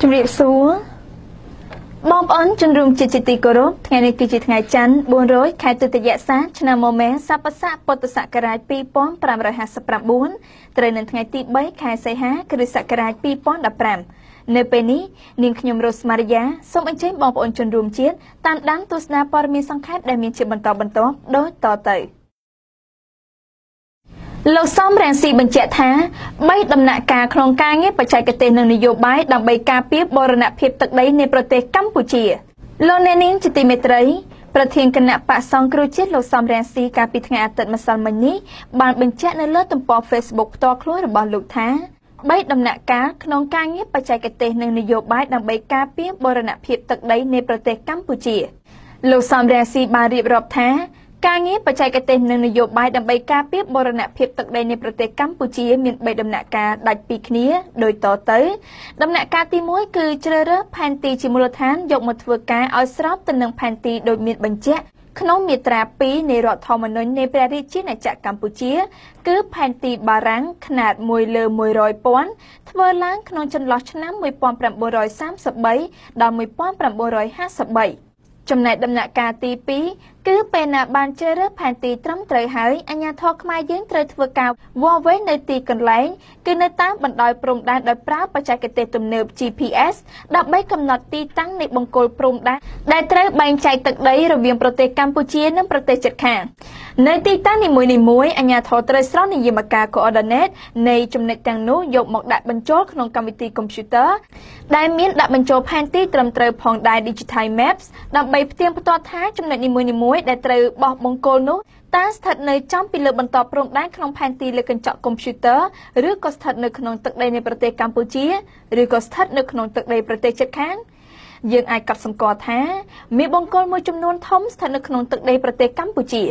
ជំរាបសួរបងប្អូនជនរួមជាជាទីគោរពថ្ងៃនេះគឺជាថ្ងៃច័ន្ទ400ខែទុតិយស័កឆ្នាំមមែសព្វស័កពុទ្ធសករាជ2559ត្រូវនៅថ្ងៃទី3ខែសីហាគ្រិស្តសករាជ2015នៅពេលនេះនាងខ្ញុំរស់មារយាសូមអញ្ជើញបងប្អូនជនរួមជាតិតាមដានទស្សនាព័ត៌មានសង្ខេបដែលមានជាបន្តបន្ទាប់ដូចតទៅ។ លោកសំរងស៊ីបញ្ជាក់ថា3ដំណាក់កាលក្នុងការងារបច្ចេកទេសនិងនយោបាយដើម្បីការពារបរណភាពទឹកដីនៃប្រទេសកម្ពុជាលោកអ្នកនាងជាទីមេត្រីប្រធានគណៈបកសង្គ្រោះជាតិលោកសំរងស៊ីកាលពីថ្ងៃអាទិត្យម្សិលមិញនេះបានបញ្ជាក់នៅលើទំព័រ Facebook ផ្ទាល់ខ្លួនរបស់លោកថា3ដំណាក់កាលក្នុងការងារបច្ចេកទេសនិងនយោបាយដើម្បីការពារបរណភាពទឹកដីនៃប្រទេសកម្ពុជាលោកសំរងស៊ីបានរៀបរាប់ថា ការងារបច្ចេកទេសនិងនយោបាយដើម្បីការពារបរណភាពទឹកដីនៃប្រទេសកម្ពុជាមាន3ដំណាក់កាលដាច់ពីគ្នាដូចតទៅដំណាក់កាលទី1គឺជ្រើសរើសផែនទីជាមូលដ្ឋានយកមកធ្វើការឲ្យស្របទៅនឹងផែនទីដូចមានបញ្ជាក់ក្នុងមាត្រា2នៃរដ្ឋធម្មនុញ្ញនៃព្រះរាជាណាចក្រកម្ពុជា គឺផែនទីបារាំងຂະຫນາດ1លើ100ពាន់ធ្វើឡើងក្នុងចន្លោះឆ្នាំ1933ដល់1953ចំណែកដំណាក់កាលទី2 គឺពេលណាបានជ្រើសរើសផែនទីត្រឹមត្រូវហើយអាជ្ញាធរខ្មែរយើងត្រូវធ្វើការវាស់វែងនៅទីកន្លែងគឺនៅតាមបណ្ដោយព្រំដែនដោយប្រើបច្ចេកទេសទំនើប GPS ដើម្បីកំណត់ទីតាំងនៃបង្គោលព្រំដែនដែលត្រូវបែងចែកទឹកដីរវាងប្រទេសកម្ពុជានិងប្រទេសជិតខាងនៅទីតាំងនីមួយៗអាជ្ញាធរត្រូវស្រង់និយមការ coordinate នៃចំណុចទាំងនោះយកមកដាក់បញ្ចូលក្នុងកម្មវិធីកុំព្យូទ័រដែលមានដាក់បញ្ចូលផែនទីត្រឹមត្រូវផងដែរ Digital Maps ដើម្បីផ្ទៀងផ្ទាត់ថាចំណុចនីមួយៗដែលត្រូវបោះបង្គោលនោះតើស្ថិតនៅចំពីលើបន្តព្រំដែនក្នុងផែនទីលើកញ្ចក់កុំព្យូទ័រឬក៏ស្ថិតនៅក្នុងទឹកដីនៃប្រទេសកម្ពុជាឬក៏ស្ថិតនៅក្នុងទឹកដីប្រទេសជិតខាងយើងអាចកត់សម្គាល់ថាមានបង្គោលមួយចំនួនធំស្ថិតនៅក្នុងទឹកដីប្រទេសកម្ពុជា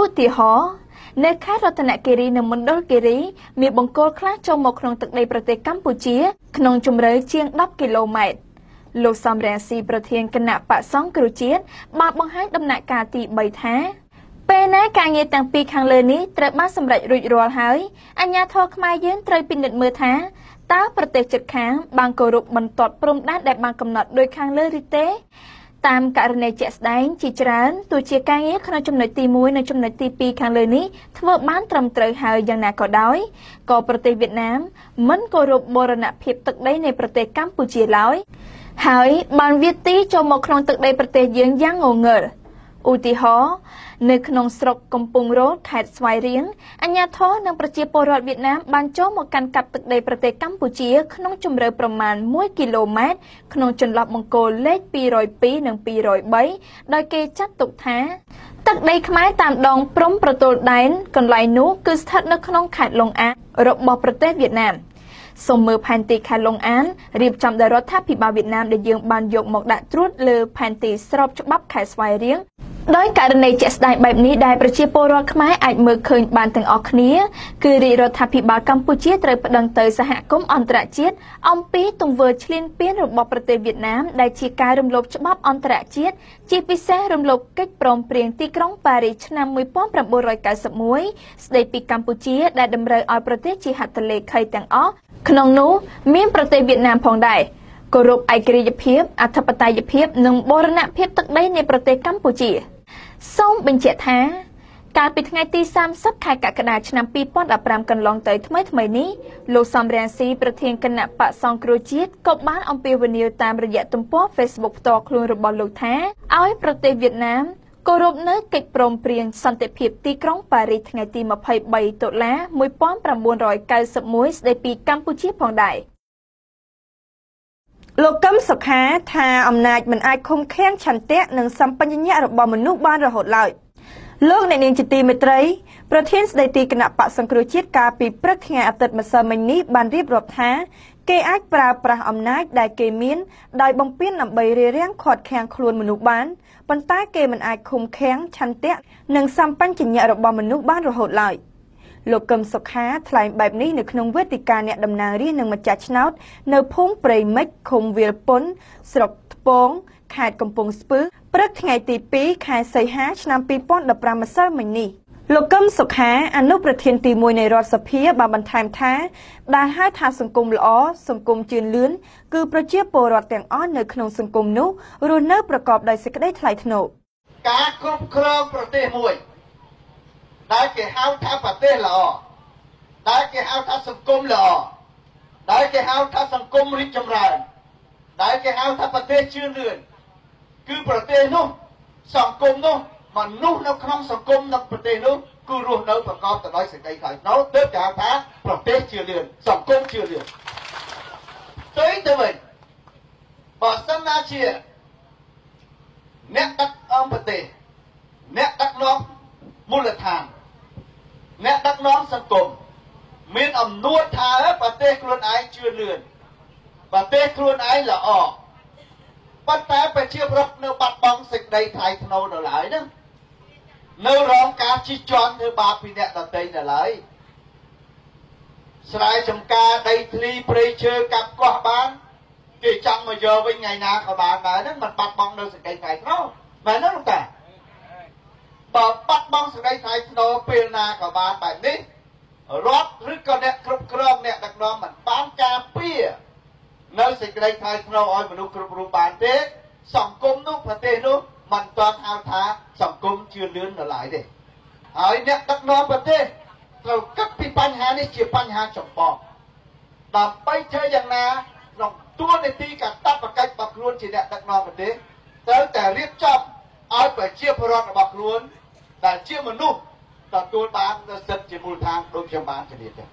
ឧទាហរណ៍នៅខេត្តរតនគិរីនិងមណ្ឌលគិរីមានបង្គោលខ្លះចូលមកក្នុងទឹកដីប្រទេសកម្ពុជា ក្នុងជម្រៅជាង10គីឡូម៉ែត្រ លោកសំរងស៊ីប្រធានគណៈបកសង្គ្រោះជាតិបានបង្ហាញដំណាក់កាលទី3ថាពេលណាការងារទាំងពីរខាងលើនេះត្រូវបានសម្រេចរួចរាល់ហើយអាជ្ញាធរខ្មែរយើងត្រូវពិនិត្យមើលថាតើប្រទេសជិតខាងបានគោរពបន្ទាត់ព្រំដែនដែលបានកំណត់ដោយខាងលើឬទេតាមករណីជាក់ស្ដែងជាច្រើនទោះជាការងារក្នុងចំណុចទី1និងចំណុចទី2ខាងលើនេះធ្វើបានត្រឹមត្រូវហើយយ៉ាងណាក៏ដោយក៏ប្រទេសវៀតណាមមិនគោរពបូរណភាពទឹកដីនៃប្រទេសកម្ពុជាឡើយ ហើយបានវាទីចូលមកក្នុងទឹកដីប្រទេសយើងយ៉ាងងងឹលឧទាហរណ៍នៅក្នុងស្រុកកំពង់រោលខេត្តស្វាយរៀងអាជ្ញាធរនិងប្រជាពលរដ្ឋវៀតណាមបានចូលមកកាន់កាប់ទឹកដីប្រទេសកម្ពុជាក្នុងជម្រៅប្រមាណ1គីឡូម៉ែត្រក្នុងចន្លោះបង្គោលលេខ202និង203ដោយគេចាត់ទុកថាទឹកដីខ្មែរតាមដងព្រំប្រទល់ដែនកន្លែងនោះគឺស្ថិតនៅក្នុងខេត្តឡុងអានរបស់ប្រទេសវៀតណាម សូមមើលផែនទីខេត្តឡុងអានរៀបចំដោយរដ្ឋាភិបាលវៀតណាមដែលយើងបានយកមកដាក់ត្រួតលើផែនទីស្របច្បាប់ខេត្តស្វាយរៀង ដោយករណីជាក់ស្ដែងបែបនេះដែលប្រជាពលរដ្ឋខ្មែរអាចមើលឃើញបានទាំងអស់គ្នាគឺរាជរដ្ឋាភិបាលកម្ពុជាត្រូវប្តឹងទៅសហគមន៍អន្តរជាតិអំពីទង្វើឈ្លានពានរបស់ប្រទេសវៀតណាមដែលជាការរំលោភច្បាប់អន្តរជាតិជាពិសេសរំលោភកិច្ចព្រមព្រៀងទីក្រុងប៉ារីសឆ្នាំ1991ស្ដីពីកម្ពុជាដែលតម្រូវឲ្យប្រទេសជាហត្ថលេខីទាំងអស់ក្នុងនោះមានប្រទេសវៀតណាមផងដែរគោរពឯករាជ្យភាពអធិបតេយ្យភាពនិងបូរណភាពទឹកដីនៃប្រទេសកម្ពុជា សូមបញ្ជាក់ថាកាលពីថ្ងៃទី30ខែកក្កដាឆ្នាំ2015កន្លងទៅថ្មីថ្មីនេះលោកសំរងស៊ីប្រធានគណៈបកសង្គ្រោះជាតិក៏បានអំពាវនាវតាមរយៈទំព័រ Facebook ផ្ទាល់ខ្លួនរបស់លោកថាឲ្យប្រទេសវៀតណាមគោរពនៅកិច្ចព្រមព្រៀងសន្តិភាពទីក្រុងប៉ារីសថ្ងៃទី23តុលា1991ស្តីពីកម្ពុជាផងដែរ លោកកឹមសុខាថាអំណាចមិនអាចឃុំឃាំងឆន្ទៈនិងសម្បញ្ញៈរបស់មនុស្សបានរហូតឡើយលោកអ្នកនាងជាទីមេត្រីប្រធានស្ដីទីគណៈបកសង្គ្រោះជាតិកាលពីព្រឹកថ្ងៃអាទិត្យម្សិលមិញនេះបានរៀបរាប់ថា គេអាចប្រើប្រាស់អំណាចដែលគេមានដោយបំពេញដើម្បីរារាំងខាត់ខាំងខ្លួនមនុស្សបានប៉ុន្តែគេមិនអាចឃុំឃាំងឆន្ទៈនិងសម្បញ្ញៈរបស់មនុស្សបានរហូតឡើយ។ លោកកឹមសុខាថ្លែងបែបនេះនៅក្នុងវេទិកាអ្នកតំណាងរាស្ត្រនិងម្ចាស់ឆ្នោត នៅភូមិព្រៃមិចឃុំវាលពុនស្រុកថ្ពងខេត្តកំពង់ស្ពឺព្រឹកថ្ងៃទី2ខែសីហាឆ្នាំ2015ម្សិលមិញនេះលោកកឹមសុខាអនុប្រធានទី1នៃរដ្ឋសភាបានបន្ថែមថាដែលហៅថាសង្គមល្អសង្គមជឿនលឿនគឺប្រជាពលរដ្ឋទាំងអស់នៅក្នុងសង្គមនោះរស់នៅប្រកបដោយសេចក្តីថ្លៃថ្នូរការគ្រប់គ្រងប្រទេសមួយ ដែលគេហៅថាប្រទេសល្អដែលគេហៅថាសង្គមល្អដែលគេហៅថាសង្គមរីកចម្រើនដែលគេហៅថាប្រទេសជឿនលឿនគឺប្រទេសនោះសង្គមនោះមនុស្សនៅក្នុងសង្គមនៅប្រទេសនោះគឺរស់នៅប្រកបទៅដោយសេចក្តីថ្លៃថ្នូរទើបគេហៅថាប្រទេសជឿនលឿនសង្គមជឿនលឿនផ្ទុយទៅវិញបើសិនណាជាអ្នកដឹកនាំប្រទេសអ្នកដឹកនាំមូលដ្ឋាន អ្នកដឹកនាំសង្គមមានអំនួតថាប្រទេសខ្លួនឯងជឿនលឿនប្រទេសខ្លួនឯងល្អប៉ុន្តែប្រជាប្រដ្ឋនៅបាត់បង់សេចក្តីថ្លៃថ្នូរនៅឡើយហ្នឹងនៅរងការជិះជាន់ធ្វើបាបពីអ្នកដទៃនៅឡើយស្រែចម្ការដីធ្លីព្រៃឈើកាប់កោះបានគេចង់មកយកវិញថ្ងៃណាក៏បានដែរហ្នឹងมันបាត់បង់នៅសេចក្តីថ្លៃថ្នូរមែនទេលោកតា បើបាត់បង់សេចក្តីថ្លៃថ្នូរពេលណាក៏បានបែបនេះរដ្ឋឬក៏អ្នកគ្រប់គ្រងអ្នកដឹកនាំមិនបានការពារនៅសេចក្តីថ្លៃថ្នូរឲ្យមនុស្សគ្រប់រូបបានទេ សង្គមនោះប្រទេសនោះមិនទាន់ហៅថាសង្គមជឿនលឿននៅឡើយទេហើយអ្នកដឹកនាំប្រទេសត្រូវគិតពីបញ្ហានេះជាបញ្ហាចម្បងដើម្បីធ្វើយ៉ាងណាក្នុងទួនាទីកតបកិច្ចរបស់ខ្លួនជាអ្នកដឹកនាំប្រទេសត្រូវតែរៀបចំឲ្យប្រជាពលរដ្ឋរបស់ខ្លួន ដែលជាមនុស្សទទួលបាននូវសិទ្ធិជាមូលដ្ឋានដូចខ្ញុំបានជម្រាបទៅ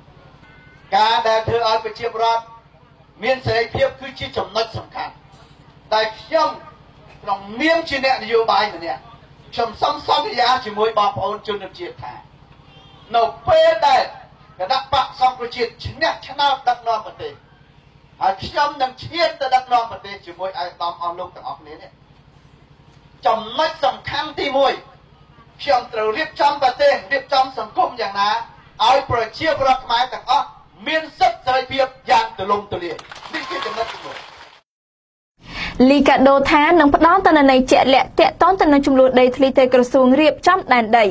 ការដែលធ្វើឲ្យប្រជាពលរដ្ឋមានសេរីភាពគឺជាចំណុចសំខាន់ដែលខ្ញុំក្នុងនាមជាអ្នកនយោបាយម្នាក់ខ្ញុំសន្សន្យាជាមួយបងប្អូនជនជាតិថានៅពេលដែលគណៈបកសង្គ្រោះជាតិឈ្នះឆ្នោតដឹកនាំប្រទេសហើយខ្ញុំនឹងឈានទៅដឹកនាំប្រទេសជាមួយអាយដាមអស់លោកទាំងអស់គ្នានេះចំណុចសំខាន់ទី1 ខ្ញុំត្រូវរៀបចំប្រទេសរៀបចំសង្គមយ៉ាងណាឲ្យប្រជាពលរដ្ឋខ្មែរទាំងអស់មានសិទ្ធិសេរីភាពយ៉ាងទូលំទូលាយនេះជាចំណុចទី1លីកាដូថានឹងផ្ដល់តនន័យជាក់លាក់តាក់ទងទៅនឹងចំនួនដីធ្លីទៅក្រសួងរៀបចំដែនដី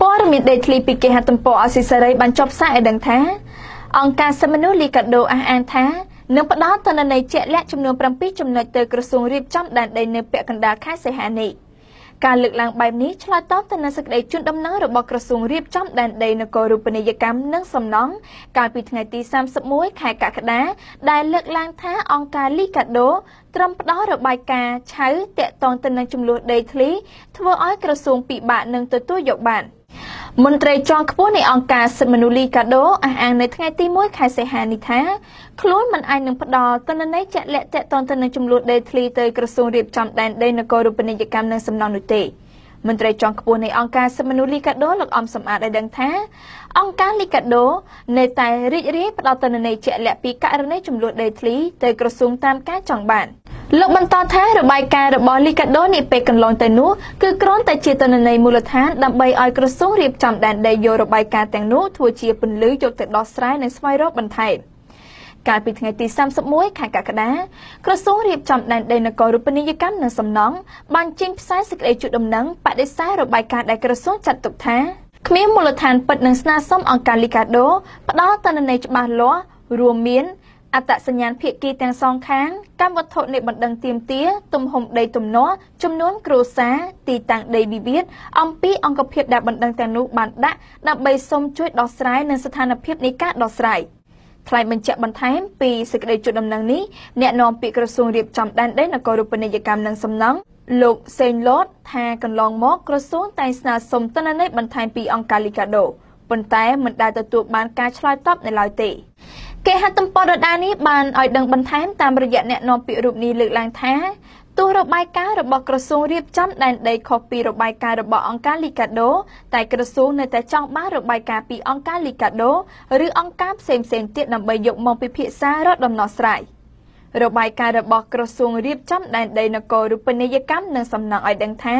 ព័ត៌មានដីធ្លីពីគេហទំព័រអស៊ីសេរីបានចុះផ្សាយឲ្យដឹងថាអង្គការសិទ្ធិមនុស្សលីកាដូអះអាងថានឹងផ្ដល់តនន័យជាក់លាក់ចំនួន7ចំណុចទៅក្រសួងរៀបចំដែនដីនៅពាក់កណ្ដាលខែសីហានេះ ការលើកឡើងបែបនេះឆ្លើយតបទៅនឹងសេចក្តីជូនដំណឹងរបស់ក្រសួងរៀបចំដែនដីនគររូបនីយកម្មនិងសំណង់កាលពីថ្ងៃទី31ខែកក្កដាដែលលើកឡើងថាអង្គការលីកាដូត្រឹមផ្ដល់របាយការណ៍ឆៅតាក់ទងទៅនឹងចំនួនដីធ្លីធ្វើឲ្យក្រសួងពិបាកនឹងទទួលយកបាន។ មន្ត្រីជាន់ខ្ពស់នៃអង្គការសិទ្ធិមនុស្សលីកាដូអះអាងនៅថ្ងៃទី1ខែសីហានេះថាខ្លួនមិនអាចនឹងផ្ដល់ទិន្នន័យជាក់លាក់ទាក់ទងទៅនឹងចំនួនដីធ្លីទៅក្រសួងរៀបចំដែនដីនគររូបនីយកម្មនិងសំណង់នោះទេ មន្ត្រីជាន់ខ្ពស់នៃអង្គការសិទ្ធិមនុស្សលីកាដូលោកអំសំអាតឲ្យដឹងថាអង្គការលីកាដូនៅតែរីករាយផ្ដល់ទិន្នន័យជាក់លាក់ពីករណីចំនួនដីធ្លីទៅក្រសួងតាមការចង់បាន។លោកបន្តថារបាយការណ៍របស់លីកាដូនេះពេលកន្លងទៅនោះគឺគ្រាន់តែជាទិន្នន័យមូលដ្ឋានដើម្បីឲ្យក្រសួងរៀបចំដែនដីយករបាយការណ៍ទាំងនោះធ្វើជាពន្លឺយកទៅដោះស្រាយនិងស្វែងរកបន្ថែម កាលពីថ្ងៃទី31ខែកក្កដាក្រសួងរៀបចំដែនដីនគររូបនីយកម្មនិងសំណង់បានចេញផ្សាយសេចក្តីជូនដំណឹងបដិសេធរបាយការណ៍ដែលក្រសួងចាត់ទុកថាគ្មានមូលដ្ឋានពិតនឹងស្នើសុំអង្គការលីកាដូផ្ដល់តនន័យច្បាស់លាស់រួមមានអត្តសញ្ញាណភាគីទាំងសងខាងកម្មវត្ថុនៃបណ្ដឹងទៀមទាទំហំដីទំនាស់ចំនួនគ្រួសារទីតាំងដីវិវាទអំពីអង្គភាពដែលបណ្ដឹងទាំងនោះបានដាក់ដើម្បីសុំជួយដោះស្រាយនឹងស្ថានភាពនៃការដោះស្រាយ ថ្លែងបញ្ជាក់បន្ថែមពីសេចក្តីជូនដំណឹងនេះអ្នកនាំពាក្យក្រសួងរៀបចំដែនដីនគររូបនីយកម្មនិងសំណង់លោកសេងលតថាកន្លងមកក្រសួងតែងស្នើសុំទិន្នន័យបន្ថែមពីអង្គការលីកាដូប៉ុន្តែមិនដែលទទួលបានការឆ្លើយតបនៅឡើយទេគេហទំព័រដដែលនេះបានឲ្យដឹងបន្ថែមតាមរយៈអ្នកនាំពាក្យរូបនេះលើកឡើងថា ទោះរបាយការណ៍របស់ក្រសួងរៀបចំដែនដីខុសពីរបាយការណ៍របស់អង្គការលីកាដូតែក្រសួងនៅតែចង់បានរបាយការណ៍ពីអង្គការលីកាដូឬអង្គការផ្សេងៗទៀតដើម្បីយកមកពិភាក្សារកដំណោះស្រាយរបាយការណ៍របស់ក្រសួងរៀបចំដែនដីនគររូបនីយកម្មនិងសំណង់ឲ្យដឹងថា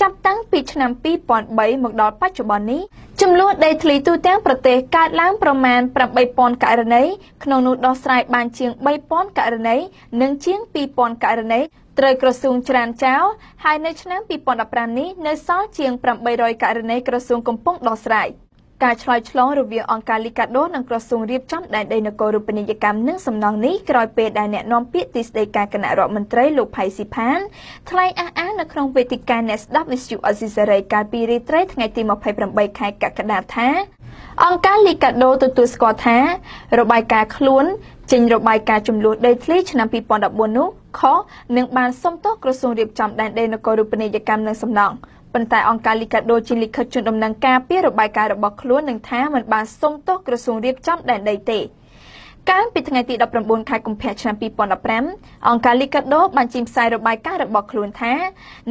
ចាប់តាំងពីឆ្នាំ2003មកដល់បច្ចុប្បន្ននេះចំនួនដីធ្លីទូទាំងប្រទេសកើតឡើងប្រមាណ8000ករណីក្នុងនោះដោះស្រាយបានជាង3000ករណីនិងជាង2000ករណី ត្រូវក្រសួងច្រានចោលហើយនៅឆ្នាំ2015នេះនៅសល់ជាង800ករណីក្រសួងកំពុងដោះស្រាយការឆ្លើយឆ្លងរវាងអង្គការលីកាដូនិងក្រសួងរៀបចំដែនដីនគររូបនីយកម្មនិងសំណង់នេះក្រោយពេលដែលអ្នកនាំពាក្យទីស្តីការគណៈរដ្ឋមន្ត្រីលោកផៃស៊ីផានថ្លែងអះអាងនៅក្នុងវេទិកាអ្នកស្ដាប់វិទ្យុអេស៊ីសេរីកាលពីរាត្រីថ្ងៃទី28ខែកក្កដាថាអង្គការលីកាដូទទួលស្គាល់ថា របាយការណ៍ខ្លួនចេញរបាយការណ៍ចំនួនដីធ្លីឆ្នាំ2014នោះ ខនឹងបានសុំទោសក្រសួងរៀបចំដែនដីនគររូបនីយកម្មនិងសំណង់ប៉ុន្តែអង្គការលីកាដូជាលិខិតជូនដំណឹងការពីរបាយការណ៍របស់ខ្លួននឹងថាមិនបានសុំទោសក្រសួងរៀបចំដែនដីទេកាលពីថ្ងៃទី19ខែកុម្ភៈឆ្នាំ2015អង្គការលីកាដូបានចេញផ្សាយរបាយការណ៍របស់ខ្លួនថា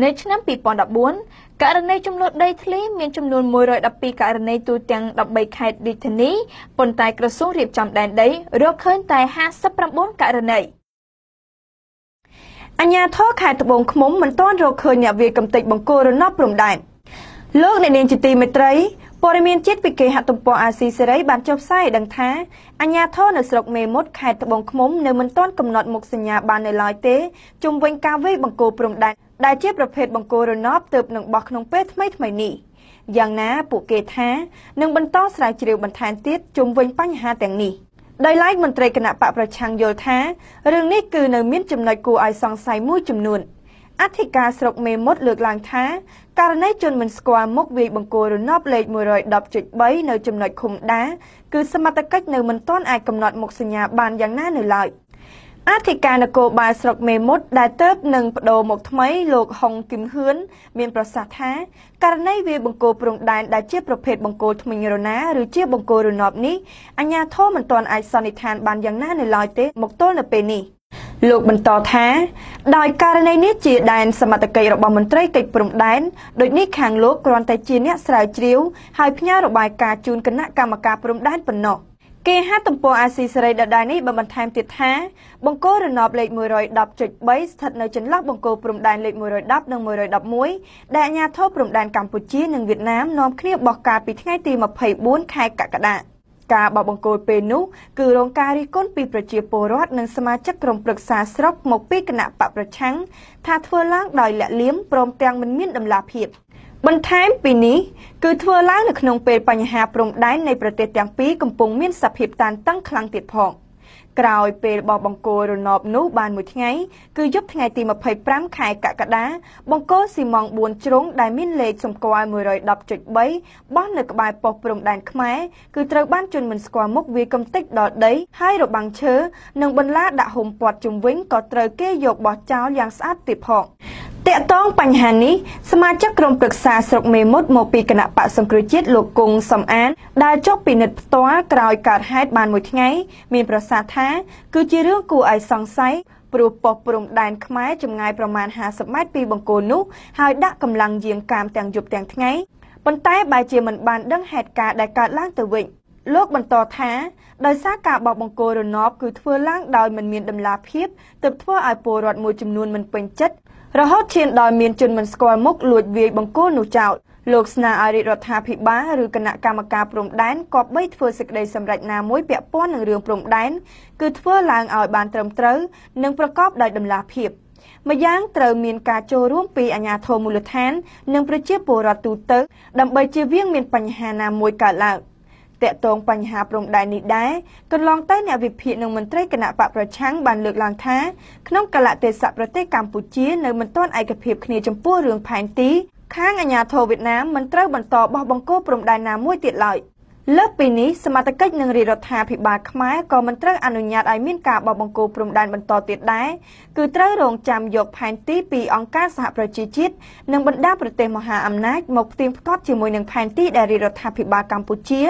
នៅឆ្នាំ2014ករណីចំនួនដីធ្លីមានចំនួន112ករណីទូទាំង13ខេត្តរាជធានីប៉ុន្តែក្រសួងរៀបចំដែនដីរកឃើញតែ59ករណី អញ្ញាធរខេត្តត្បូងឃ្មុំមិនទាន់រកឃើញអ្នកវាយកំទេចបង្គោលរណបព្រំដែនលោកអ្នកនាងជាទីមេត្រីព័ត៌មានជាតិពីគេហទំព័រអាស៊ីសេរីបានចុះផ្សាយដឹងថាអញ្ញាធរនៅស្រុកមេមត់ខេត្តត្បូងឃ្មុំនៅមិនទាន់កំណត់មុខសញ្ញាបាននៅឡើយទេជុំវិញការវាយបង្គោលព្រំដែនដែលជាប្រភេទបង្គោលរណបទើបនឹងបោះក្នុងពេលថ្មីថ្មីនេះយ៉ាងណាពួកគេថានឹងបន្តស្រាវជ្រាវបន្ថែមទៀតជុំវិញបញ្ហាទាំងនេះ ដោយឡែកមន្ត្រីគណៈបកប្រឆាំងយល់ថារឿងនេះគឺនៅមានចំណុចគួរឲ្យសង្ស័យមួយចំនួនអធិការស្រុកមេមត់លើកឡើងថាករណីជនមិនស្គាល់មុខវាយបង្គោលរណបលេខ110.3នៅចំណុចឃុំដា គឺសមត្ថកិច្ចនៅមិនទាន់អាចកំណត់មុខសញ្ញាបានយ៉ាងណានៅឡើយ អធិការនគរបាលស្រុកមេមត់ដែលទៅនឹងបដូរមកថ្មីលោកហុងគឹមហ៊ឿនមានប្រសាសន៍ថាករណីវាយបង្គោលព្រំដែនដែលជាប្រភេទបង្គោលថ្មិញរណាឬជាបង្គោលរណបនេះអាជ្ញាធរមិនទាន់អាចសន្និដ្ឋានបានយ៉ាងណានៅឡើយទេមកទល់នៅពេលនេះលោកបន្តថាដោយករណីនេះជាដែនសមត្ថកិច្ចរបស់មន្ត្រីកិច្ចព្រំដែនដូចនេះខាងលោកគ្រាន់តែជាអ្នកស្រាវជ្រាវហើយផ្ញើរបាយការណ៍ជូនគណៈកម្មការព្រំដែនប៉ុណ្ណោះ។ គេហទំព័រអាស៊ីសេរីដដែលនេះបានបន្ថែមទៀតថាបង្គោលរណបលេខ110.3ស្ថិតនៅចន្លោះបង្គោលព្រំដែនលេខ110និង111ដែលអាជ្ញាធរព្រំដែនកម្ពុជានិងវៀតណាមនាំគ្នាបោះកាលពីថ្ងៃទី24ខែកក្កដាការបោះបង្គោលពេលនោះគឺរងការរិះគន់ពីប្រជាពលរដ្ឋនិងសមាជិកក្រុមប្រឹក្សាស្រុកមកពីគណៈបកប្រឆាំងថាធ្វើឡើងដោយលាក់លៀមព្រមទាំងមិនមានដំណាភាព។ បន្ថែមពីនេះគឺធ្វើឡើងនៅក្នុងពេលបញ្ហាព្រំដែននៃប្រទេសទាំងពីរកំពុងមានសភាពតានតឹងខ្លាំងទៀតផងក្រោយពេលបោះបង្គោលរណបនោះបានមួយថ្ងៃគឺយប់ថ្ងៃទី25ខែកក្កដាបង្គោលស៊ីម៉ង់4ជ្រុងដែលមានលេខសម្គាល់110.3បោះនៅក្បែរប៉ុស្តិ៍ព្រំដែនខ្មែរគឺត្រូវបានជនមិនស្គាល់មុខវាយកំទេចដល់ដីហើយរបាំងឈើនិងបន្លាដាក់ហុំព័ទ្ធជុំវិញក៏ត្រូវគេយកបោះចោលយ៉ាងស្អាតទៀតផងតកតងបញ្ហានេះសមាជិកក្រុមប្រឹក្សាស្រុកមេមត់មកពីគណៈបកសង្គ្រោះជាតិលោកគង់សំអានដែលចុះពិនិត្យផ្ទាល់ក្រោយកើតហេតុបានមួយថ្ងៃមានប្រសាសន៍ថាគឺជារឿងគួរឲ្យសង្ស័យព្រោះប៉ុស្តិ៍ព្រំដែនខ្មែរចម្ងាយប្រមាណ50ម៉ែត្រពីបង្គោលនោះហើយដាក់កម្លាំងយាមកាមទាំងយប់ទាំងថ្ងៃប៉ុន្តែបែរជាមិនបានដឹងហេតុការណ៍ដែលកើតឡើងទៅវិញលោកបន្តថាដោយសារការបោះបង្គោលរណបគឺធ្វើឡើងដោយមិនមានដំណាភាពទើបធ្វើឲ្យពលរដ្ឋមួយចំនួនមិនពេញចិត្តរហូតឈានដល់មានជនមិនស្គាល់មុខលួចវាយបង្គោលនោះចោល លោកស្នើឲ្យរាជរដ្ឋាភិបាលឬគណៈកម្មការព្រំដែនគប្បីធ្វើសេចក្តីសម្រេចណាមួយពាក់ព័ន្ធនឹងរឿងព្រំដែនគឺធ្វើឡើងឲ្យបានត្រឹមត្រូវនិងប្រកបដោយតម្លាភាពម្យ៉ាងត្រូវមានការចូលរួមពីអាជ្ញាធរមូលដ្ឋាន និងប្រជាពលរដ្ឋទូទៅ ដើម្បីជៀសវាងមានបញ្ហាណាមួយកើតឡើង។តកតងបញ្ហាព្រំដែននេះដែរកន្លងទៅអ្នកវិភាគនិងមន្ត្រីគណៈបកប្រឆាំងបានលើកឡើងថាក្នុងកលៈទេសៈប្រទេសកម្ពុជានៅមិនទាន់ឯកភាពគ្នាចំពោះរឿងផែនទី ខាងអាញាធរវៀតណាមមិនត្រូវបន្តបោះបង្គោលព្រំដែនណាមួយទៀតឡើយ។លើកពីនេះសមត្ថកិច្ចនិងរាជរដ្ឋាភិបាលខ្មែរក៏មិនត្រូវអនុញ្ញាតឲ្យមានការបោះបង្គោលព្រំដែនបន្តទៀតដែរគឺត្រូវរងចាំយកផែនទីពីអង្គការសហប្រជាជាតិនិងបណ្ដាប្រទេសមហាអំណាចមកផ្ទៀងផ្ទាត់ជាមួយនឹងផែនទីដែលរាជរដ្ឋាភិបាលកម្ពុជា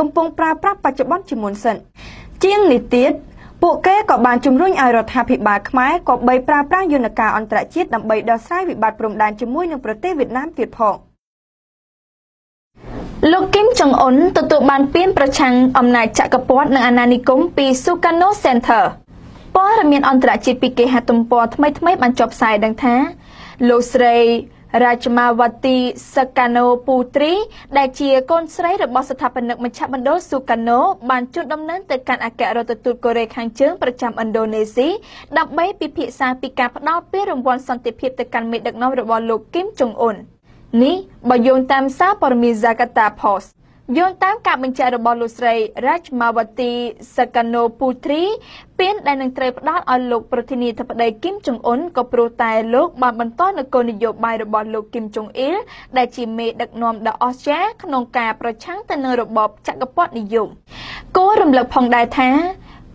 កំពុងប្រើប្រាស់បច្ចុប្បន្នជាមុនសិនជាងនេះទៀត ពួកគេក៏បានជំរុញឲ្យរដ្ឋាភិបាលខ្មែរក៏បីប្រើប្រាស់យន្តការអន្តរជាតិដើម្បីដោះស្រាយវិបត្តិព្រំដែនជាមួយនឹងប្រទេសវៀតណាមទៀតផង។លោកគីមចុងអ៊ុនទទួលបានពានប្រឆាំងអំណាចចក្រពត្តិនិងអាណានិគមពី Sukarno Center ព័ត៌មានអន្តរជាតិពីគេហទំព័រថ្មីថ្មីបានចុះផ្សាយដឹងថាលោកស្រី រាជមាវទីសកាណូពូត្រី ដែលជាកូនស្រីរបស់ស្ថាបនិកមជ្ឈមណ្ឌលស៊ូកាណូបានជូនដំណឹងទៅកាន់អគ្គរដ្ឋទូតកូរ៉េខាងជើងប្រចាំឥណ្ឌូនេស៊ីដើម្បីពិភាក្សាពីការផ្ដល់ពានរង្វាន់សន្តិភាពទៅកាន់មេដឹកនាំរបស់លោកគីមចុងអ៊ុននេះបើយោងតាមសារព័ត៌មាន Jakarta Post យោងតាមការបញ្ជាក់របស់លោកស្រី Rajmawati Sakanoputri ពានដែលនឹងត្រូវផ្ដល់ឲ្យលោកប្រធានាធិបតីគីមចុងអ៊ុនក៏ព្រោះតែលោកបានបន្តនូវគោលនយោបាយរបស់លោកគីមចុងអ៊ីលដែលជាមេដឹកនាំដ៏អស្ចារ្យក្នុងការប្រឆាំងទៅនឹងរបបចក្រពត្តិនិយមគួររំលឹកផងដែរថា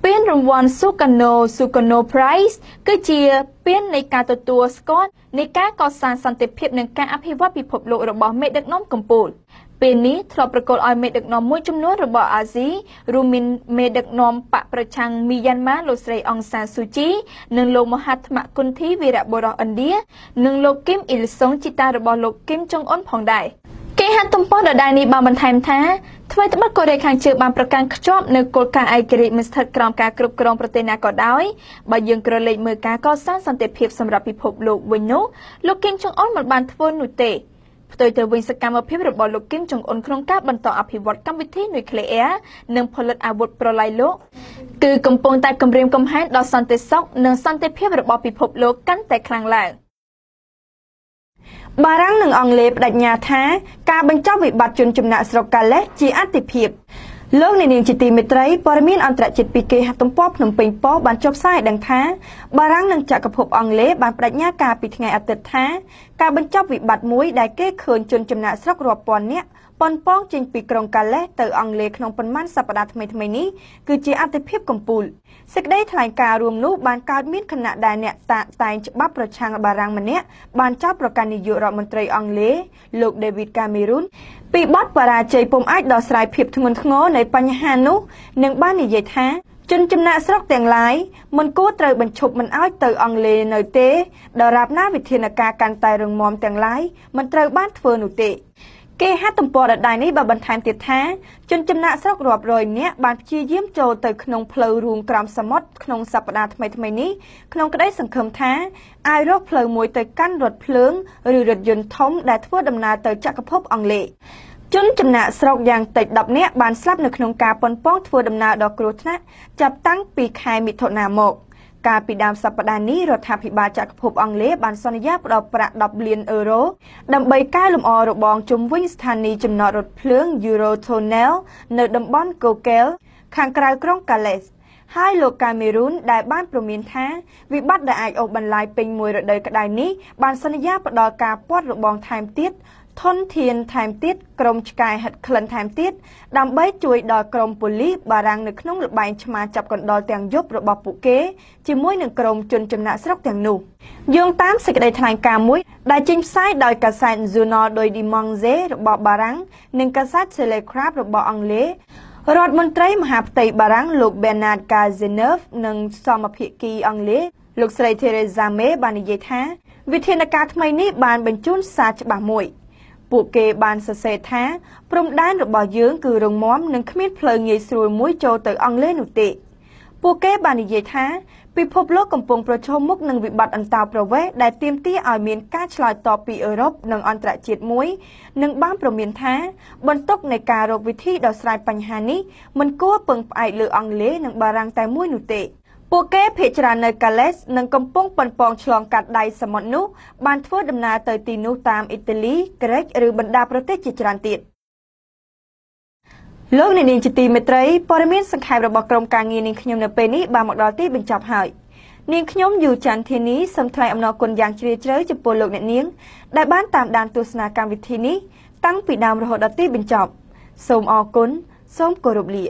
ពានរង្វាន់ Sukano Sukano Prize គឺជាពាននៃការទទួលស្គាល់នៃការកសាងសន្តិភាពនិងការអភិវឌ្ឍពិភពលោករបស់មេដឹកនាំកម្ពុជា ពេលនេះធ្លាប់ប្រកល់ឲ្យមេដឹកនាំមួយចំនួនរបស់អាស៊ីរួមមានមេដឹកនាំបកប្រឆាំងមីយ៉ាន់ម៉ាលោកស្រីអង្សានស៊ូជីនិងលោកមហាថ្មគុន្ធីវីរបុរសឥណ្ឌានិងលោកគឹមអ៊ីលសុងជីតារបស់លោកគឹមចុងអ៊ុនផងដែរគេហទំព័រដដែលនេះបានបន្ថែមថាថ្មីត្បិតកូរ៉េខាងជើងបានប្រកាន់ខ្ជាប់នៅគោលការណ៍ឯករាជ្យមិនស្ថិតក្រោមការគ្រប់គ្រងប្រទេសណាក៏ដោយបើយើងក្រឡេកមើលការកសាងសន្តិភាពសម្រាប់ពិភពលោកវិញនោះលោកគឹមចុងអ៊ុនមិនបានធ្វើនោះទេ ផ្ទុយទៅវិញសកម្មភាពរបស់លោកគឹមចុងអ៊ុនក្នុងការបន្តអភិវឌ្ឍកម្មវិធីនុយក្លេអ៊ែរនិងផលិតអាវុធប្រឡាយលោកគឺកំពុងតែគំរាមកំហែងដល់សន្តិសុខនិងសន្តិភាពរបស់ពិភពលោកកាន់តែខ្លាំងឡើងបារាំងនិងអង់គ្លេសបដិញ្ញាថាការបញ្ចប់វិបត្តិជនចំណាក់ស្រុកកាឡេសជាអតិភិប លោកនាងជាទីមេត្រីព័ត៌មានអន្តរជាតិពីគេហទំព័រភ្នំពេញប៉ុស្តិ៍បានចុះផ្សាយដឹងថាបារាំងនិងចក្រភពអង់គ្លេសបានបដិញ្ញាការពីថ្ងៃអាទិត្យថាការបញ្ចប់វិបត្តិមួយដែលគេឃើញជនចំណាក់ស្រុករាប់ពាន់នាក់ ប៉ុនប៉ងចេញពីក្រុងកាឡេសទៅអង់គ្លេសក្នុងប៉ុន្មានសប្តាហ៍ថ្មីៗនេះគឺជាអតិភិបកំពូលសេចក្តីថ្លែងការណ៍រួមនោះបានកើតមានខណៈដែលអ្នកតាក់តែងច្បាប់ប្រឆាំងបារាំងម្នាក់បានចោទប្រកាន់នាយករដ្ឋមន្ត្រីអង់គ្លេសលោក David Cameron ពីបទបរាជ័យពុំអាចដោះស្រាយភាពធ្ងន់ធ្ងរនៃបញ្ហានោះនិងបាននិយាយថាជនចំណាក់ស្រុកទាំងឡាយមិនគួរត្រូវបញ្ឈប់មិនឲ្យទៅអង់គ្លេសនៅទេដរាបណាវិធានការកាន់តែរងមាំទាំងឡាយមិនត្រូវបានធ្វើនោះទេ គេហទំព័រដដែលនេះបានបន្ថែមទៀតថាជនចំណាក់ស្រុករាប់រយនាក់បានព្យាយាមចូលទៅក្នុងផ្លូវរួមក្រោមសមុទ្រក្នុងសប្តាហ៍ថ្មីៗនេះក្នុងក្តីសង្ឃឹមថាអាចរកផ្លូវមួយទៅកាន់រថភ្លើងឬរថយន្តធំដែលធ្វើដំណើរទៅចក្រភពអង់គ្លេសជនចំណាក់ស្រុកយ៉ាងតិច10នាក់បានស្លាប់នៅក្នុងការប៉ុនប៉ងធ្វើដំណើរដ៏គ្រោះថ្នាក់ចាប់តាំងពីខែមិថុនាមក។ កាលពីដើមសប្តាហ៍នេះរដ្ឋាភិបាលចក្រភពអង់គ្លេសបានសន្យាផ្តល់ប្រាក់10លានអឺរ៉ូដើម្បីកែលម្អរបងជុំវិញស្ថានីយចំណតរថភ្លើង Eurotunnel នៅតំបន់ Kokel ខាងក្រៅក្រុង Calais ហើយលោកកាមេរូនដែលបានប្រមានថាវិបត្តិដែលអាចអូសបន្លាយពេញមួយរដូវក្តៅនេះបានសន្យាផ្ដល់ការពាត់របងថែមទៀត ធនធានថែមទៀតក្រុមឆ្កែហិតក្លិនថែមទៀតដើម្បីជួយដល់ក្រុមប៉ូលីសបារាំងនៅក្នុងលបែងឆ្មាចាប់កណ្ដុរទាំងយប់របស់ពួកគេជាមួយនឹងក្រុមជនចំណាក់ស្រុកទាំងនោះយោងតាមសេចក្តីថ្លែងការណ៍មួយដែលចេញផ្សាយដោយកាសែត Journal de Dimanche របស់បារាំងនិងកាសែត Telegraph របស់អង់គ្លេសរដ្ឋមន្ត្រីមហាផ្ទៃបារាំងលោក Bernard Cazeneuve និងសមភាគីអង់គ្លេសលោកស្រី Theresa May បាននិយាយថាវិធានការថ្មីនេះបានបញ្ជូនសារច្បាស់មួយ ពួកគេបានសរសេរថាព្រំដែនរបស់យើងគឺរងមាំនិងគ្មានផ្លូវងាយស្រួលមួយចូលទៅអង់គ្លេសនោះទេពួកគេបាននិយាយថាពិភពលោកកំពុងប្រឈមមុខនឹងវិបត្តិអន្តោប្រវេសន៍ដែលទាមទារឲ្យមានការឆ្លើយតបពីអឺរ៉ុបនិងអន្តរជាតិមួយនិងបានប្រមានថា បន្ទុកនៃការរកវិធីដោះស្រាយបញ្ហានេះមិនគួរពឹងផ្អែកលើអង់គ្លេសនិងបារាំងតែមួយនោះទេ។ ពួកគេភ័យច្រើននៅកាឡេសនិងកំពុងប៉ុនប៉ងឆ្លងកាត់ដៃសមុទ្រនោះបានធ្វើដំណើរទៅទីនោះតាមអ៊ីតាលី ក្រិចឬបណ្ដាប្រទេសជាច្រើនទៀតលោកអ្នកនាងជាទីមេត្រីព័ត៌មានសង្ខេបរបស់ក្រុមការងារនាងខ្ញុំនៅពេលនេះបានមកដល់ទីបញ្ចប់ហើយនាងខ្ញុំយូច័ន្ទធានីសូមថ្លែងអំណរគុណយ៉ាងជ្រាលជ្រៅចំពោះលោកអ្នកនាងដែលបានតាមដានទស្សនាកម្មវិធីនេះតាំងពីដើមរហូតដល់ទីបញ្ចប់ សូមអរគុណសូមគោរពលា